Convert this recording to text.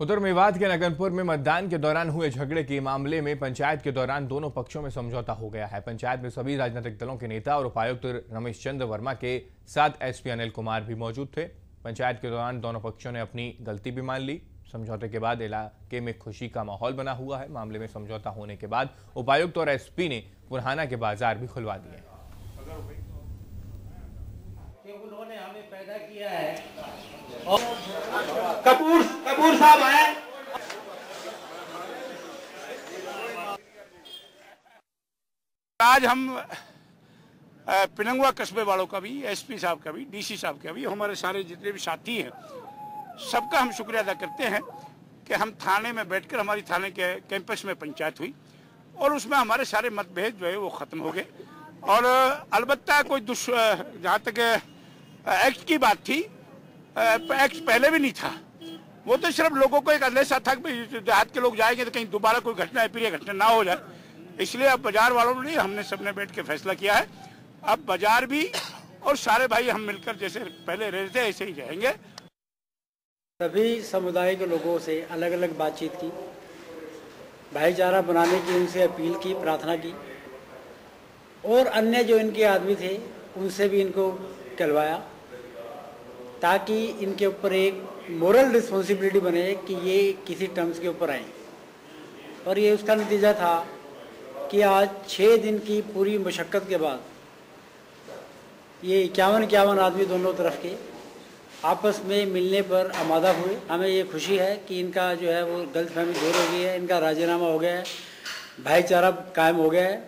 उधर मेवात के नगनपुर में मतदान के दौरान हुए झगड़े के मामले में पंचायत के दौरान दोनों पक्षों में समझौता हो गया है। पंचायत में सभी राजनीतिक दलों के नेता और उपायुक्त रमेश चंद्र वर्मा के साथ एसपी अनिल कुमार भी मौजूद थे। पंचायत के दौरान दोनों पक्षों ने अपनी गलती भी मान ली। समझौते के बाद इलाके में खुशी का माहौल बना हुआ है। मामले में समझौता होने के बाद उपायुक्त और एसपी ने पुरहाना के बाज़ार भी खुलवा दिए उन्होंने हमें पैदा किया है। और कपूर कपूर साहब आए। आज हम पिनंगवा कस्बे वालों का भी एसपी साहब का भी डीसी साहब का भी हमारे सारे जितने भी साथी हैं, सबका हम शुक्रिया अदा करते हैं कि हम थाने में बैठकर हमारी थाने के कैंपस में पंचायत हुई, और उसमें हमारे सारे मतभेद जो है वो खत्म हो गए। और अलबत्ता कोई दुष् जहाँ तक एक्ट की बात थी। एक्ट पहले भी नहीं था। वो तो सिर्फ़ लोगों को एक अंदेशा था कि देहात के लोग जाएँगे तो कहीं दोबारा कोई घटना अप्रिय घटना ना हो जाए। इसलिए अब बाज़ार वालों ने, हमने सबने बैठ के फैसला किया है। अब बाज़ार भी और सारे भाई हम मिलकर जैसे पहले रहते थे, ऐसे ही रहेंगे सभी समुदाय के लोगों से अलग अलग बातचीत की। भाईचारा बनाने की, उनसे अपील की, प्रार्थना की। और अन्य जो इनके आदमी थे, उनसे भी इनको कहलवाया ताकि इनके ऊपर एक मोरल रिस्पॉन्सिबिलिटी बने कि ये किसी टर्म्स के ऊपर आए। और ये उसका नतीजा था कि आज छः दिन की पूरी मशक्क़त के बाद ये इक्यावन इक्यावन आदमी दोनों तरफ़ के आपस में मिलने पर आमादा हुए। हमें ये खुशी है कि इनका जो है वो गलत फहमी दूर हो गई है, इनका राजीनामा हो गया है, भाईचारा कायम हो गया है।